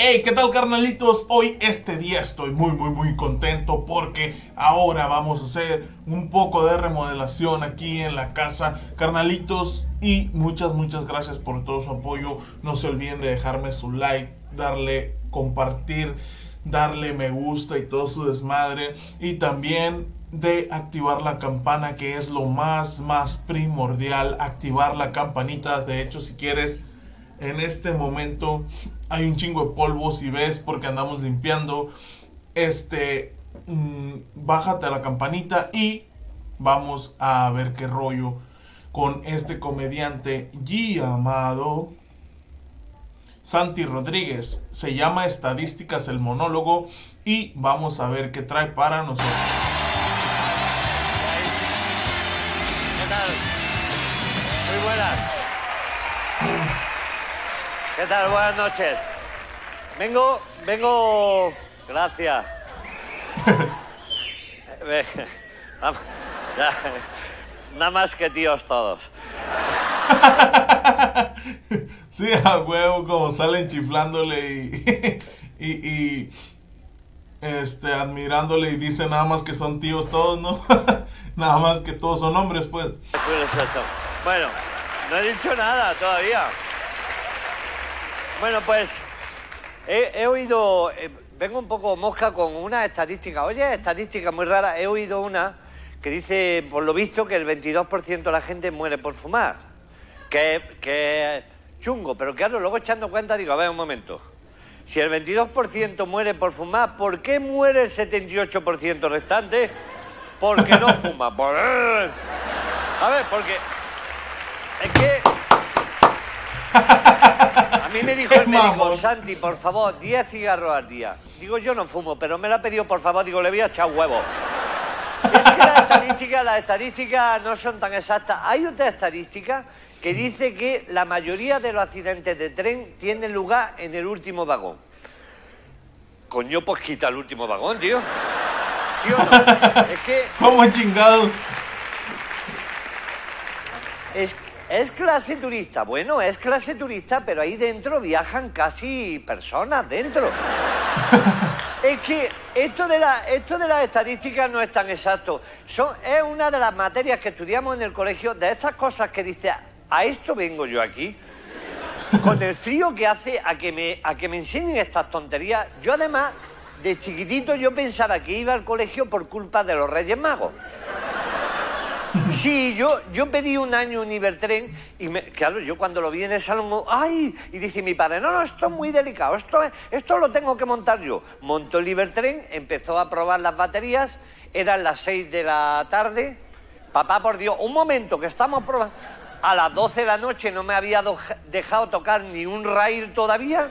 Hey, ¿qué tal carnalitos? Hoy este día estoy muy muy muy contento porque ahora vamos a hacer un poco de remodelación aquí en la casa, carnalitos, y muchas muchas gracias por todo su apoyo. No se olviden de dejarme su like, darle compartir, darle me gusta y todo su desmadre y también de activar la campana que es lo más más primordial, activar la campanita. De hecho, si quieres en este momento hay un chingo de polvo si ves porque andamos limpiando. Este, mm, bájate a la campanita y vamos a ver qué rollo con este comediante llamado Santi Rodríguez. Se llama Estadísticas el monólogo y vamos a ver qué trae para nosotros. ¿Qué tal? Buenas noches. Vengo, vengo. Gracias. Ya. Nada más que tíos todos. Sí, a huevo, como salen chiflándole y, y, y, este, admirándole y dicen nada más que son tíos todos, ¿no? nada más que todos son hombres, pues. Bueno, no he dicho nada todavía. Bueno, pues he, he oído, eh, vengo un poco mosca con una estadística. Oye, estadística muy rara. He oído una que dice, por lo visto, que el 22% de la gente muere por fumar. Que, que chungo, pero claro, luego echando cuenta digo, a ver un momento. Si el 22% muere por fumar, ¿por qué muere el 78% restante? Porque no fuma. A ver, porque es que. A mí me dijo el médico. Santi, por favor, 10 cigarros al día. Digo, yo no fumo, pero me lo ha pedido, por favor, digo, le voy a echar huevo. Es que las estadísticas, las estadísticas no son tan exactas. Hay otra estadística que dice que la mayoría de los accidentes de tren tienen lugar en el último vagón. Coño, pues quita el último vagón, tío. ¿Sí o no? Es que ¿Cómo chingados? Es, es clase turista. Bueno, es clase turista, pero ahí dentro viajan casi personas dentro. es que esto de, la, esto de las estadísticas no es tan exacto. Son, es una de las materias que estudiamos en el colegio, de estas cosas que dice, a esto vengo yo aquí. Con el frío que hace a que me, a que me enseñen estas tonterías. Yo además, de chiquitito yo pensaba que iba al colegio por culpa de los Reyes Magos. Sí, yo, yo pedí un año un Ibertren y me- claro, yo cuando lo vi en el salón, ¡ay! Y dice mi padre, no, no, esto es muy delicado, esto, es- esto lo tengo que montar yo. Montó el Ibertren, empezó a probar las baterías, eran las 6 de la tarde. Papá, por Dios, un momento, que estamos probando. A las 12 de la noche no me había do- dejado tocar ni un rail todavía.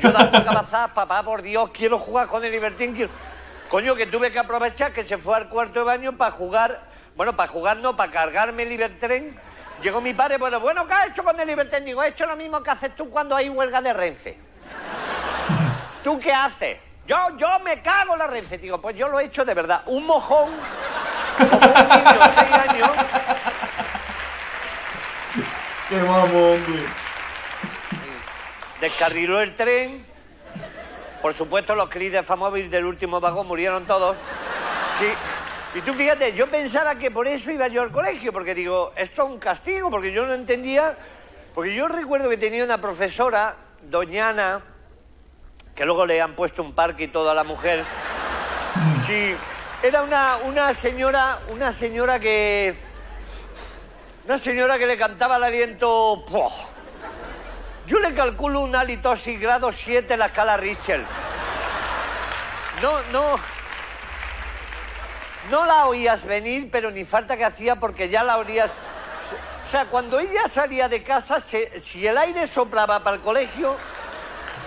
Yo dando cabezazas, papá, por Dios, quiero jugar con el Libertín. quiero- Coño, que tuve que aprovechar que se fue al cuarto de baño para jugar. Bueno, para jugar no, para cargarme el Libertren. Llegó mi padre, bueno, bueno, ¿qué has hecho con el Libertren? Digo, he hecho lo mismo que haces tú cuando hay huelga de Renfe. ¿Tú qué haces? Yo, yo me cago en la Renfe. Digo, pues yo lo he hecho de verdad. Un mojón, como un niño de seis años. Qué mamón, güey. Descarriló el tren. Por supuesto, los cris de Famóvil del último vagón murieron todos. Sí. Y tú fíjate, yo pensaba que por eso iba yo al colegio, porque digo, esto es un castigo, porque yo no entendía. Porque yo recuerdo que tenía una profesora, doña Ana, que luego le han puesto un parque y todo a la mujer. Sí. Era una, una señora, una señora que. Una señora que le cantaba el aliento. ¡puah! Yo le calculo un halitosis grado 7 en la escala Richter. No, no. No la oías venir, pero ni falta que hacía porque ya la oías. O sea, cuando ella salía de casa, se- si el aire soplaba para el colegio,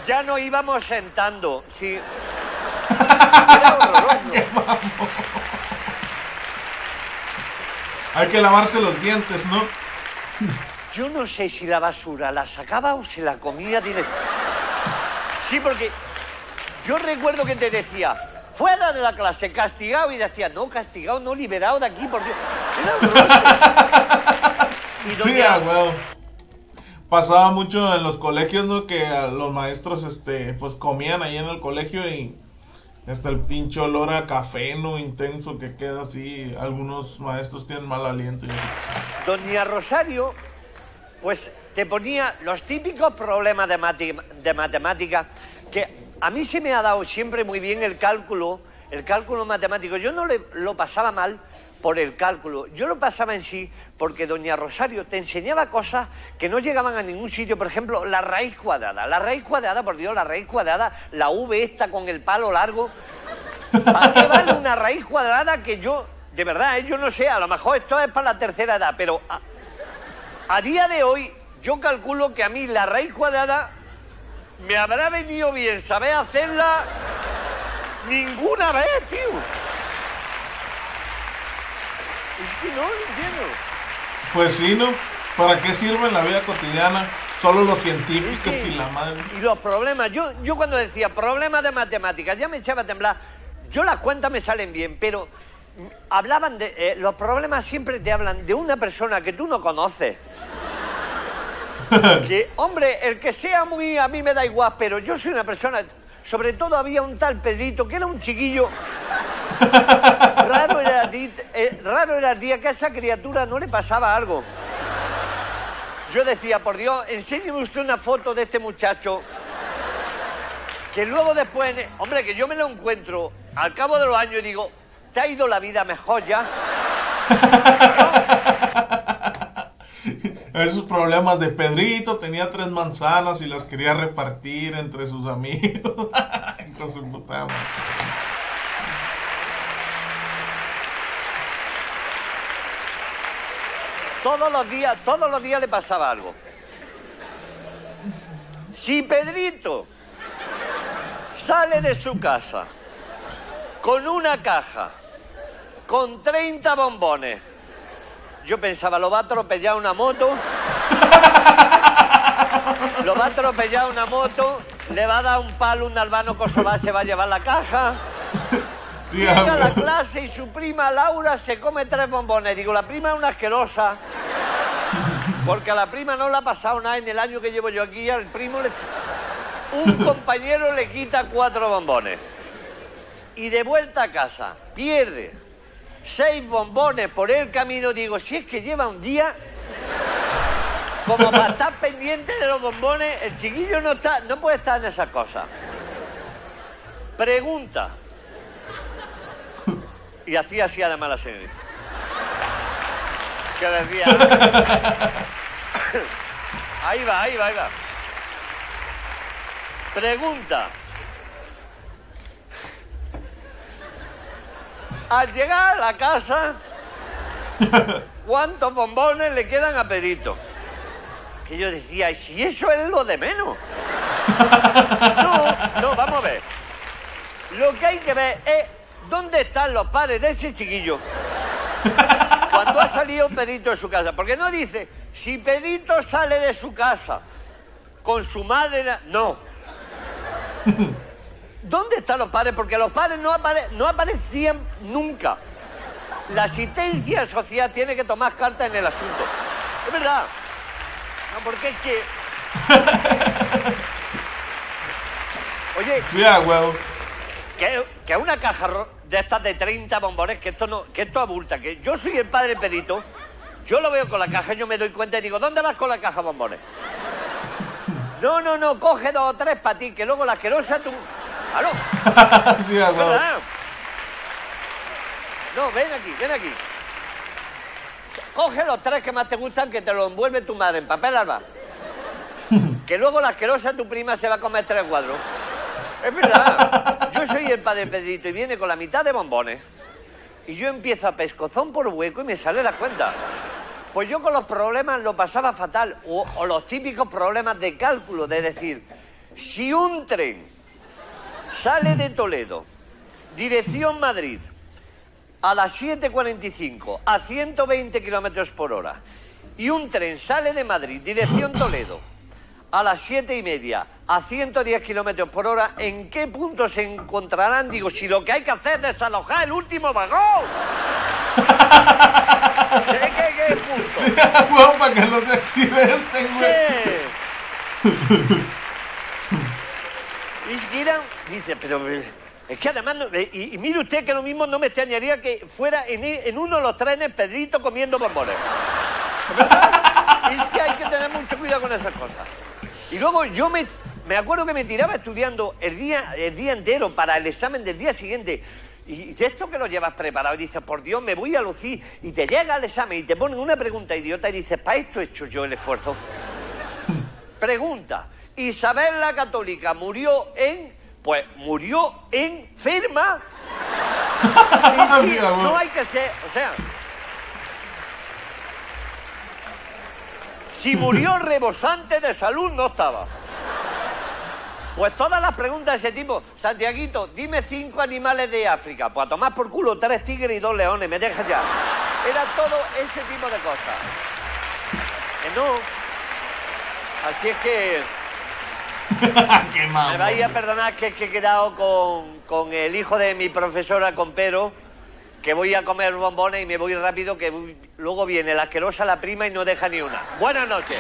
ya no íbamos sentando. Sí. Era horroroso. Hay que lavarse los dientes, ¿no? Yo no sé si la basura la sacaba o se la comía directo. Sí, porque yo recuerdo que te decía, fuera de la clase, castigado, y decía, no, castigado, no, liberado de aquí, por Dios. Y Sí, doña- a huevo. pasaba mucho en los colegios, ¿no? Que los maestros, este, pues comían ahí en el colegio y hasta el pinche olor a café, ¿no? Intenso que queda así. Algunos maestros tienen mal aliento. y así. Doña Rosario, pues te ponía los típicos problemas de, mati- de matemática, que a mí se me ha dado siempre muy bien el cálculo, el cálculo matemático. Yo no le- lo pasaba mal por el cálculo, yo lo pasaba en sí porque Doña Rosario te enseñaba cosas que no llegaban a ningún sitio. Por ejemplo, la raíz cuadrada. La raíz cuadrada, por Dios, la raíz cuadrada, la V esta con el palo largo. ¿Para qué vale una raíz cuadrada que yo, de verdad, eh, yo no sé, a lo mejor esto es para la tercera edad, pero a, a día de hoy yo calculo que a mí la raíz cuadrada me habrá venido bien saber hacerla ninguna vez, tío. Es que no lo entiendo. Pues sí, ¿no? ¿Para qué sirve en la vida cotidiana? Solo los científicos Es que- y la madre. Y los problemas, yo, yo cuando decía problemas de matemáticas, ya me echaba a temblar. Yo las cuentas me salen bien, pero hablaban de. eh, los problemas siempre te hablan de una persona que tú no conoces. que, hombre, el que sea muy. a mí me da igual, pero yo soy una persona. Sobre todo había un tal Pedrito que era un chiquillo. raro, era, eh, raro era el día que a esa criatura no le pasaba algo. Yo decía, por Dios, enséñeme usted una foto de este muchacho. Que luego después, hombre, que yo me lo encuentro al cabo de los años y digo, ¿te ha ido la vida mejor ya? Esos problemas de Pedrito, tenía tres manzanas y las quería repartir entre sus amigos. Con su puta. Todos los días, todos los días le pasaba algo. Si Pedrito sale de su casa con una caja, con 30 bombones, yo pensaba, lo va a atropellar una moto, lo va a atropellar una moto, le va a dar un palo, un albano kosovar se va a llevar la caja. Sí, Llega a la clase y su prima Laura se come tres bombones. Digo, la prima es una asquerosa. Porque a la prima no le ha pasado nada en el año que llevo yo aquí. Al primo le... Un compañero le quita cuatro bombones. Y de vuelta a casa, pierde seis bombones por el camino. Digo, si es que lleva un día como para estar pendiente de los bombones, el chiquillo no, está, puede estar en esas cosas. Pregunta. Y hacía así además la señorita. Que decía... Ahí va, ahí va, ahí va. Pregunta. Al llegar a la casa, ¿cuántos bombones le quedan a Pedrito? Que yo decía, ¿y si eso es lo de menos? No, no, vamos a ver. Lo que hay que ver es dónde están los padres de ese chiquillo. Cuando ha salido Pedrito de su casa. Porque no dice, si Pedrito sale de su casa con su madre... No. ¿Dónde están los padres? Porque los padres no, apare- no aparecían nunca. La asistencia social tiene que tomar carta en el asunto. Es verdad. No, porque es que... Oye, sí, a huevo. que, que una caja de estas de 30 bombones, que esto no, que esto abulta, que yo soy el padre Pedito, yo lo veo con la caja, yo me doy cuenta y digo, ¿dónde vas con la caja bombones? No, no, no, coge dos o tres para ti, que luego la asquerosa tú. ¡Aló! sí. No, ven aquí, ven aquí. Coge los tres que más te gustan, que te los envuelve tu madre en papel alba. Que luego la asquerosa tu prima se va a comer tres cuadros. Es verdad. Yo soy el padre Pedrito y viene con la mitad de bombones. Y yo empiezo a pescozón por hueco y me sale la cuenta. Pues yo con los problemas lo pasaba fatal. O, o los típicos problemas de cálculo, de decir, si un tren sale de Toledo, dirección Madrid, a las 7.45, a 120 kilómetros por hora, y un tren sale de Madrid, dirección Toledo, a las siete y media, a 110 kilómetros por hora, ¿en qué punto se encontrarán? Digo, si lo que hay que hacer es desalojar el último vagón. ¿Qué, qué, qué punto? Sí, a huevo, para que no se accidenten, güey. Que eran, dice, pero eh, es que además, no- eh, y, y mire usted que lo mismo no me extrañaría que fuera en, en uno de los trenes Pedrito comiendo bombones. Es que hay que tener mucho cuidado con esas cosas. Y luego yo me, me acuerdo que me tiraba estudiando el día, el día entero para el examen del día siguiente. Y de esto que lo llevas preparado y dices, por Dios, me voy a lucir. Y te llega el examen y te ponen una pregunta idiota y dices, ¿para esto he hecho yo el esfuerzo? Pregunta. Isabel la Católica murió en. Pues murió enferma. Y sí, no hay que ser. O sea. Si murió rebosante de salud, no estaba. Pues todas las preguntas de ese tipo. Santiaguito, dime cinco animales de África. Pues a tomar por culo tres tigres y dos leones. Me dejas ya. Era todo ese tipo de cosas. No. Así es que. ¡Qué Me vais a perdonar que, que he quedado con, con el hijo de mi profesora, con Pero, que voy a comer bombones y me voy rápido, que voy- luego viene la asquerosa la prima y no deja ni una. Buenas noches.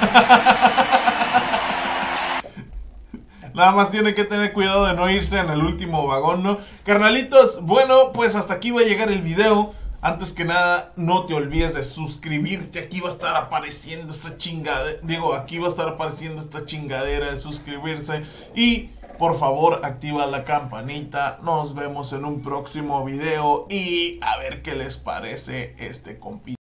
Nada más tiene que tener cuidado de no irse en el último vagón, ¿no? Carnalitos, bueno, pues hasta aquí va a llegar el video. Antes que nada, no te olvides de suscribirte. Aquí va a estar apareciendo esta chingadera. Digo, aquí va a estar apareciendo esta chingadera de suscribirse. Y por favor, activa la campanita. Nos vemos en un próximo video. Y a ver qué les parece este compito.